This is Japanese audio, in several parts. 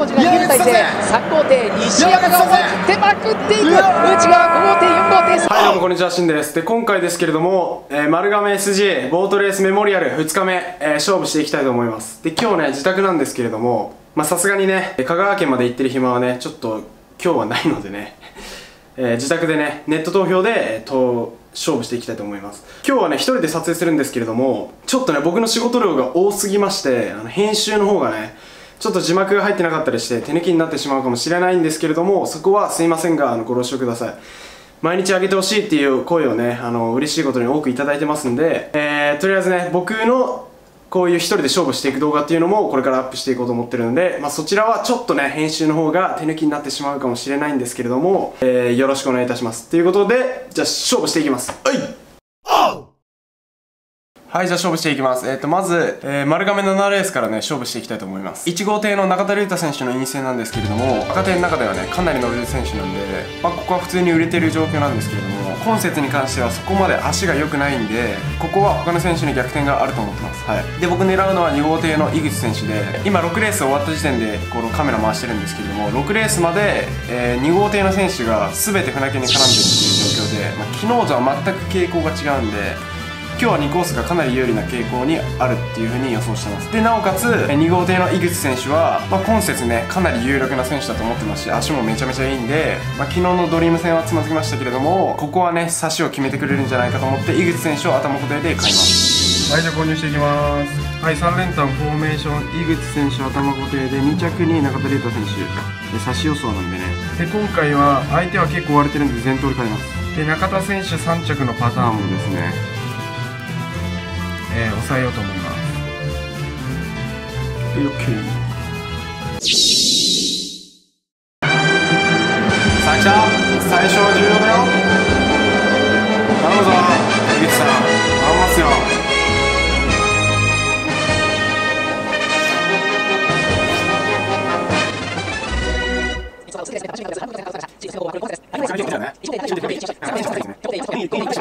文字が逃げる体勢3号艇西山が思い切ってまくっていく。内側5号艇4号艇はいどうもこんにちはしんです。で今回ですけれども、えー、丸亀 SG ボートレースメモリアル2日目、えー、勝負していきたいと思います。で今日ね自宅なんですけれどもまあさすがにね香川県まで行ってる暇はねちょっと今日はないのでね、えー、自宅でねネット投票で、えー、と勝負していきたいと思います。今日はね一人で撮影するんですけれどもちょっとね僕の仕事量が多すぎましてあの編集の方がねちょっと字幕が入ってなかったりして手抜きになってしまうかもしれないんですけれどもそこはすいませんがあのご了承ください。毎日あげてほしいっていう声をねあの嬉しいことに多くいただいてますんで、えー、とりあえずね僕のこういう一人で勝負していく動画っていうのもこれからアップしていこうと思ってるので、まあ、そちらはちょっとね編集の方が手抜きになってしまうかもしれないんですけれども、えー、よろしくお願いいたします。ということでじゃあ勝負していきます。はい。はい、じゃあ勝負していきます。えっ、ー、と、まず、えー、丸亀7レースからね、勝負していきたいと思います。1号艇の中田龍太選手の陰性なんですけれども、若手の中ではね、かなり乗れる選手なんで、まあ、ここは普通に売れてる状況なんですけれども、今節に関してはそこまで足が良くないんで、ここは他の選手に逆転があると思ってます。はい。で、僕狙うのは2号艇の井口選手で、今6レース終わった時点で、このカメラ回してるんですけれども、6レースまで、えー、2号艇の選手が全て船券に絡んでるっていう状況で、まあ、昨日とは全く傾向が違うんで、今日は2コースがかなり有利な傾向にあるっていうふうに予想してます。でなおかつ2号艇の井口選手は、まあ、今節ねかなり有力な選手だと思ってますし足もめちゃめちゃいいんで、まあ、昨日のドリーム戦はつまずきましたけれどもここはね差しを決めてくれるんじゃないかと思って井口選手を頭固定で買います。はいじゃあ購入していきます。はい3連単フォーメーション井口選手頭固定で2着に中田龍太選手。で差し予想なんでね。で今回は相手は結構割れてるんで全通り買います。で中田選手3着のパターンもですねえー、抑えようと思います。OK さあ来た最初は重要だよ頼むぞ井口さん。頼みますよ。短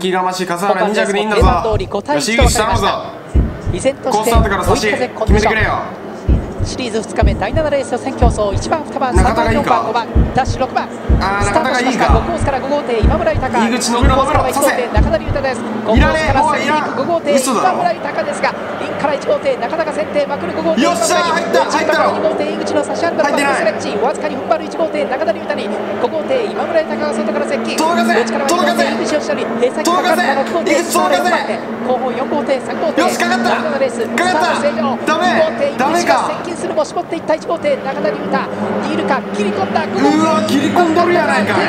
期がまし笠原2着でいいんだぞよし井口頼むぞコースタートから差し決めてくれよ。シリーズ2日目第7レース予選競争1番2番3番4番。5番ダッシュ6番スタートしました。5コースから5号艇今村豊井口のめろのめろ1号艇中田龍太です。5コースから3に5号艇今村豊ですがインから1号艇中田が先手まくる5号艇よっしゃ入った入った。2号艇井口の差しアンダーバックスレッチわずかに踏ん張る1号艇中田龍太に。5号艇今村豊が外から届かせ届かせ井口を下に閉鎖かかった6号艇届かせ。後方4号艇3号艇よしかかった。7レーススタート正常。ダメ。2号艇井口が接近するも絞っていった1号艇中田龍太ニールか切り込んだ。5号艇うわ切り込んどるやないかい。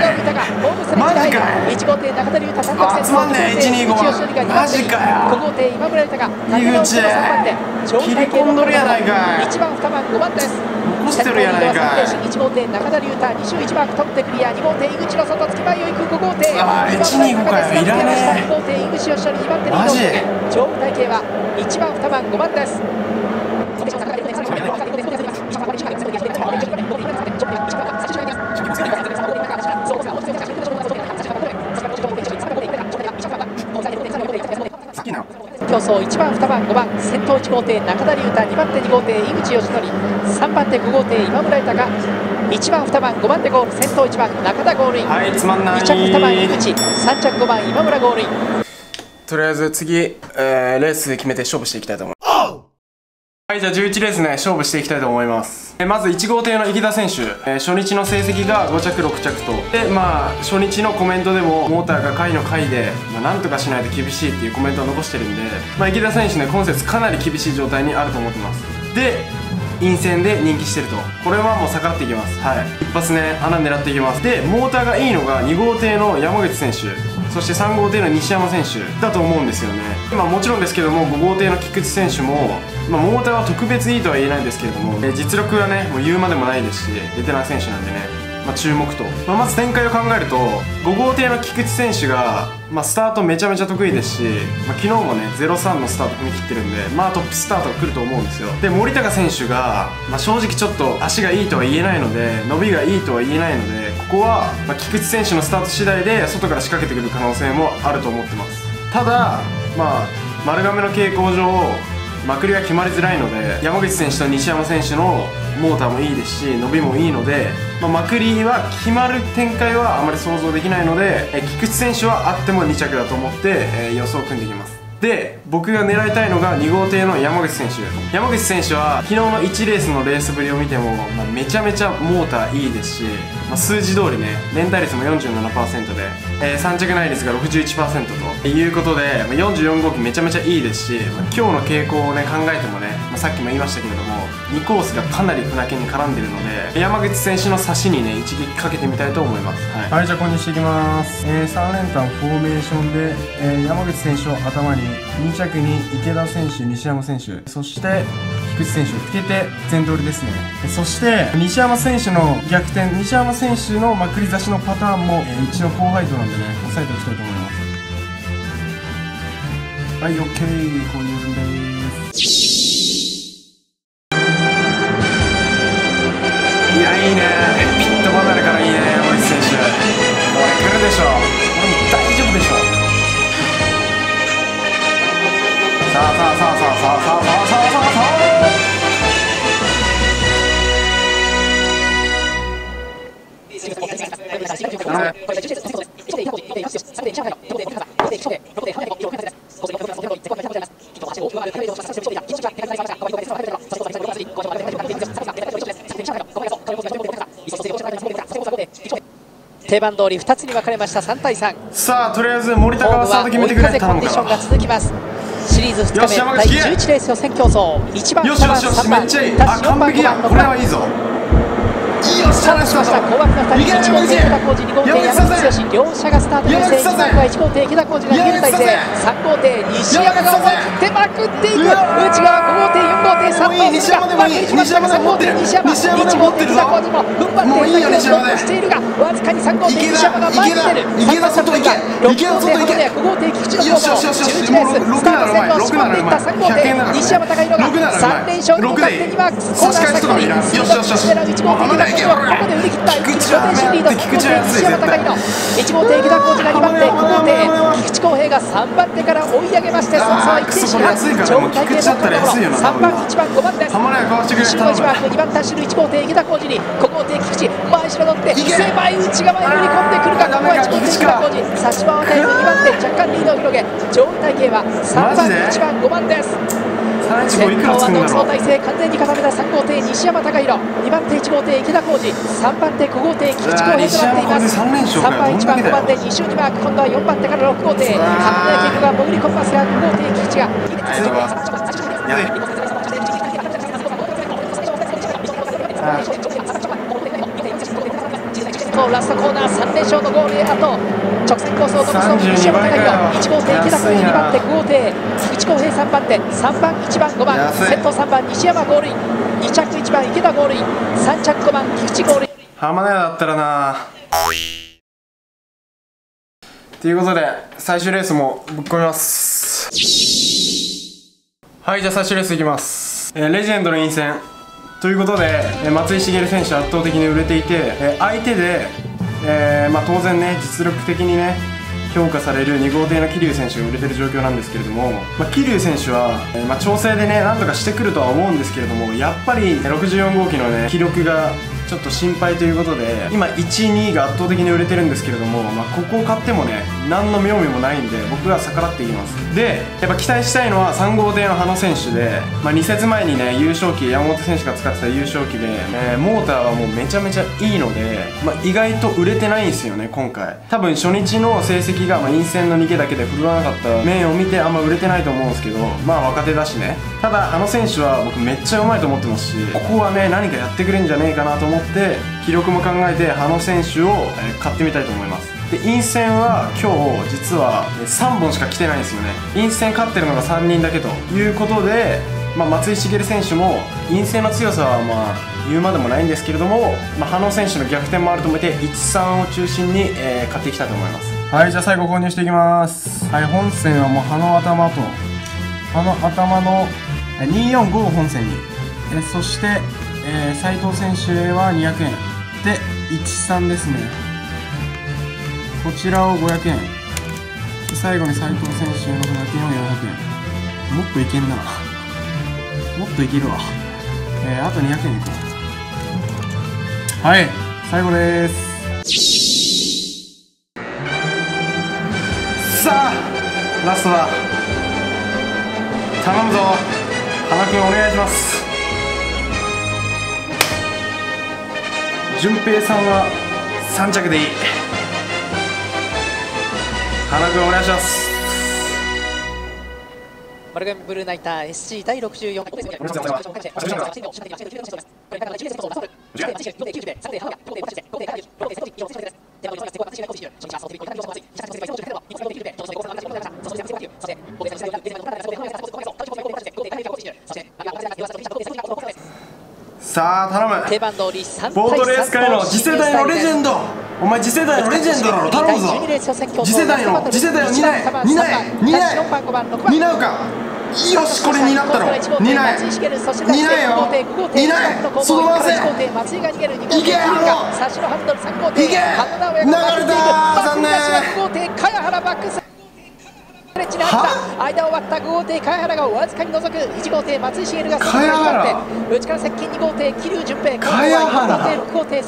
マジかい。1号艇中田龍太単独先頭125マジかよ。5号艇今村豊が井口切り込んどるやないかい。1番2番5番です残してるやないかい。1号艇中田龍太21番取ってクリア。2号艇井口の外付き前を行く5号艇。あ125かよいらねえ。2号艇井口を下に2番手にマジ？上部体系は1番2番5番です競争1番2番5番先頭1号艇中田龍太2番手2号艇井口義則3番手5号艇今村豊1番2番5番手ゴール先頭1番中田ゴールイン、はい、つまんない。2着2番井口3着5番今村ゴールインとりあえず次、えー、レース決めて勝負していきたいと思いますはい、じゃあ11レースね、勝負していきたいと思います。えまず1号艇の池田選手、えー、初日の成績が5着6着と。で、まあ、初日のコメントでも、モーターが下位の下位で、まあ、なんとかしないと厳しいっていうコメントを残してるんで、まあ、池田選手ね、今節かなり厳しい状態にあると思ってます。で、陰線で人気してると。これはもう逆らっていきます。はい。一発ね穴狙っていきます。でモーターがいいのが2号艇の山口選手。そして3号艇の西山選手。だと思うんですよね。まあもちろんですけども5号艇の菊池選手も、まあ、モーターは特別いいとは言えないんですけれども実力はねもう言うまでもないですしベテラン選手なんでね。まあ、注目と、まあ、まず展開を考えると5号艇の菊池選手が、まあ、スタートめちゃめちゃ得意ですし、まあ、昨日もね03のスタート踏み切ってるんでまあトップスタートが来ると思うんですよ。で森高選手が、まあ、正直ちょっと足がいいとは言えないので伸びがいいとは言えないのでここは、まあ、菊池選手のスタート次第で外から仕掛けてくる可能性もあると思ってます。ただまあ丸亀の傾向上まくりが決まりづらいので山口選手と西山選手のモーターもいいですし伸びもいいので、まあ、まくりは決まる展開はあまり想像できないのでえ菊池選手はあっても2着だと思って、え、予想を組んでいきます。で僕が狙いたいのが2号艇の山口選手。山口選手は昨日の1レースのレースぶりを見ても、まあ、めちゃめちゃモーターいいですし、まあ、数字通りね連帯率も47%で、えー、3着内率が61%ということで、まあ、44号機めちゃめちゃいいですし、まあ、今日の傾向をね考えてもね、まあ、さっきも言いましたけれども2コースがかなり船券に絡んでるので山口選手の差しにね一撃かけてみたいと思います、はい、はい、じゃあここにしていきます、えー、3連単フォーメーションで、えー、山口選手を頭に2着に池田選手西山選手そして口選手つけて全通りですね。そして西山選手の逆転西山選手のまくり差しのパターンも、えー、うちの後輩となんでね押さえておきたいと思います。はい OK こういう順で。定番通り2つに分かれました3対3さあとりあえず森高はスタート決めてくれ。コンディションが続きます。シリーズ2日目第11レース予選競争1番2番。3番あ完璧や。これはいいぞ。スタートしました高額な2人1号艇池田浩二2号艇山口剛両者がスタート優勢2番は1号艇池田浩二が現在勢3号艇西山が思い切ってまくっていく内側5号艇4号艇3号艇がまくりきましたが3号艇西山1号艇池田浩二も踏ん張って先をロックしているがわずかに3号艇西山が前に出る3番3番が6号艇浜田5号艇菊池の攻防11レーススタート先頭絞っていった3号艇西山高弘が3連勝に向かって2マークコーナー先取り先頭としての1号艇池田浩二ここで売り切った1号艇シリード1号艇西山高弘1号艇池田浩二が2番手5号艇菊池浩平が3番手から追い上げましてその差は1点差上位体系だったところ3番1番5番です。西本一番2番タッシュル1号艇池田浩二に5号艇菊池前後ろ乗って狭い内側に乗り込んでくるかここは1号艇池田浩二差し回タイム2番手若干リードを広げ上位体系は3番1番5番です。先頭は独走体制完全に固めた3号艇西山隆弘2番手1号艇池田浩二3番手5号艇菊池浩平となっています。3番1番5番手2周にマーク今度は4番手から6号艇。浜田結が潜り込みますが5号艇菊池が。ラストコーナー3連勝のゴールへあと直線コースを独走西山隆弘1号艇池田君2番手5号艇菊池浩平3番手3番1番5番先頭3番西山ゴールイン。2着1番池田ゴールイン。3着5番菊池ゴールイン。浜田だったらな。ということで最終レースもぶっ込みます。はいじゃあ最終レースいきます、えー、レジェンドの陰線。ということで、えー、松井茂選手圧倒的に売れていて、えー、相手でえーまあ、当然ね実力的にね評価される2号艇の桐生選手が売れてる状況なんですけれども、まあ、桐生選手は、えまあ、調整でねなんとかしてくるとは思うんですけれどもやっぱり64号機のね記録がちょっと心配ということで今1、2が圧倒的に売れてるんですけれども、まあ、ここを買ってもね何の妙味もないんで僕は逆らって言います。でやっぱ期待したいのは3号艇の羽野選手で、まあ、2節前にね優勝旗山本選手が使ってた優勝旗で、え、モーターはもうめちゃめちゃいいので、まあ、意外と売れてないんですよね今回。多分初日の成績が、まあ、陰線の2家だけで振るわなかった面を見てあんま売れてないと思うんですけどまあ若手だしね。ただ羽野選手は僕めっちゃうまいと思ってますしここはね何かやってくれんじゃねえかなと思って記録も考えて羽野選手を、え買ってみたいと思います。で陰線は今日実は3本しか来てないんですよね。陰線勝ってるのが3人だけということで、まあ、松井茂選手も陰線の強さはまあ言うまでもないんですけれども、まあ、羽野選手の逆転もあると思って13を中心に、えー、買っていきたいと思います。はいじゃあ最後購入していきます。はい本線はもう葉の頭と葉の頭の245を本線に。えそして、えー、斉藤選手は200円。で13ですねこちらを500円。最後に斉藤選手への船券を400円。もっといけんな。もっといけるわ。えー、あと200円いこう。はい最後です。さあラストだ。頼むぞ。花君お願いします。順平さんは3着でいい。花君お願いします。マルブルーナイター SC 第64さあ頼む。定番通り3ボートレース界の次世代のレジェンドお前次世代のレジェンドなの頼むぞ。次世代の次世代を担え担え担え。担うか。よしこれ担ったろ。担え。担えよ。担え。そのませ。いけハロいけ。流れた残念。レ間を割った5号艇茅原がわずかに除く。1号艇松井茂が外にって。内から接近2号艇桐生順平5号艇6号艇